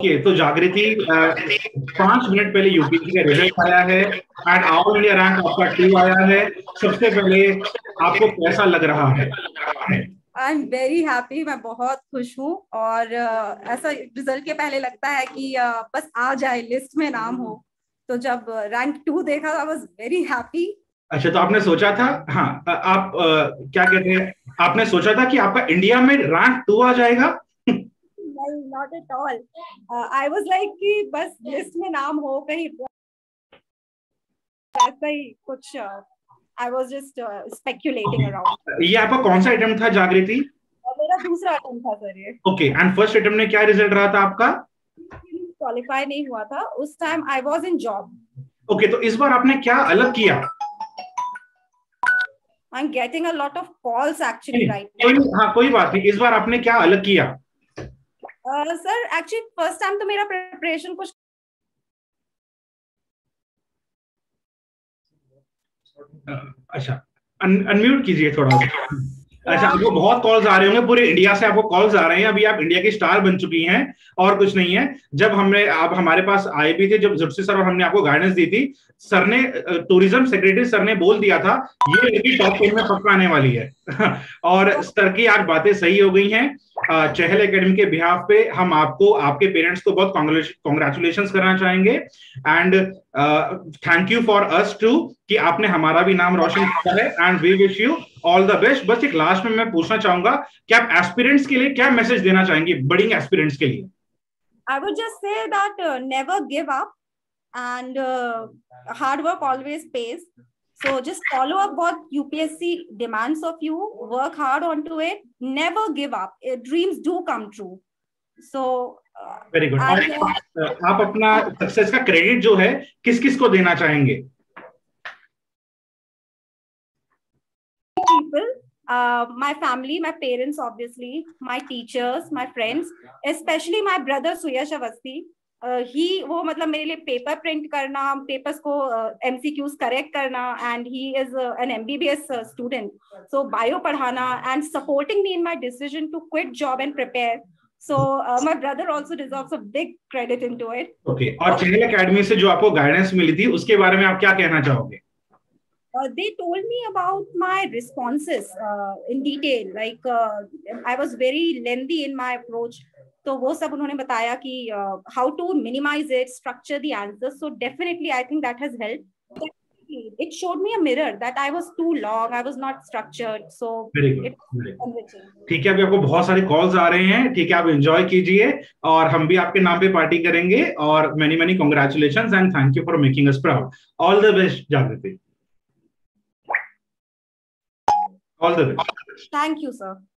Okay तो जागृति पाँच मिनट पहले यूपीसी का रिज़ल्ट आया है एंड ऑल इंडिया रैंक आपका टू आया है। सबसे पहले आपको कैसा लग रहा है? आई एम वेरी हैप्पी मैं बहुत खुश हूँ और uh, ऐसा रिज़ल्ट के पहले लगता है कि uh, बस आ जाए लिस्ट में नाम हो। तो जब रैंक टू देखा आई वाज वेरी हैप्पी अच्छा तो आपने सोचा था? हाँ आप uh, क्या कहते हैं? आपने सोचा था कि आपका इंडिया में रैंक टू आ जाएगा? नहीं not at all I was like कि बस लिस्ट में नाम हो कहीं ऐसा ही कुछ I was just speculating around ये आपका कौन सा आइटम था जागृति? मेरा दूसरा अटेम्प्ट था सर ये। ओके एंड फ़र्स्ट अटेम्प्ट में क्या रिज़ल्ट रहा था आपका? क्वालिफाई नहीं हुआ था। उस time I was in job okay तो इस बार आपने क्या अलग किया? I am getting a lot of calls actually right हाँ कोई बात नहीं। इस बार आपने क्या अलग किया? सर एक्चुअली फ़र्स्ट टाइम तो मेरा प्रिपरेशन कुछ अच्छा अनम्यूट कीजिए थोड़ा अच्छा आपको बहुत कॉल्स आ रहे होंगे, पूरे इंडिया से आपको कॉल्स आ रहे हैं। अभी आप इंडिया की स्टार बन चुकी हैं और कुछ नहीं है। जब हमने, आप हमारे पास आए भी थे, जब जुर्सी सर और हमने आपको गाइडेंस दी थी सर ने टूरिज़्म सेक्रेटरी सर ने बोल दिया था, ये लड़की टॉप टेन में पक्का आने वाली है। और सर की आज बातें सही हो गई हैं। चहल एकेडमी के बिहाफ पे हम आपको, आपके पेरेंट्स को बहुत कॉन्ग्रेचुलेशन करना चाहेंगे। And thank you for us too कि आपने हमारा भी नाम रोशन किया है and we wish you all the best बस एक लास्ट में मैं पूछना चाहूँगा कि आप एस्पिरेंट्स के लिए क्या मैसेज देना चाहेंगे बडिंग एस्पिरेंट्स के लिए? I would just say that never give up and hard work always pays so just follow up what UPSC demands of you work hard on to it never give up dreams do come true so very good आप अपना success का credit जो है किस किस को देना चाहेंगे? Uh, my family my parents obviously my teachers my friends especially my brother suyash avasti ही uh, वो मतलब मेरे लिए पेपर प्रिंट करना पेपर्स को एमसीक्यूज करेक्ट करना and he is an MBBS student so bio पढ़ाना and supporting me in my decision to quit job and prepare so my brother also deserves a big credit into it okay और Chahal academy से जो आपको guidance मिली थी उसके बारे में आप क्या कहना चाहोगे? Uh, they told me about my responses uh, in detail like uh, i was very lengthy in my approach. तो वो सब उन्होंने बताया कि how to minimize it structure the answers so definitely I think that has help it showed me a mirror that I was too long, I was not structured. So ठीक है अभी आपको बहुत सारे कॉल्स आ रहे हैं। ठीक है आप एंजॉय कीजिए और हम भी आपके नाम पे पार्टी करेंगे और many many congratulation and thank you for making us proud all the best Jagriti all the best thank you sir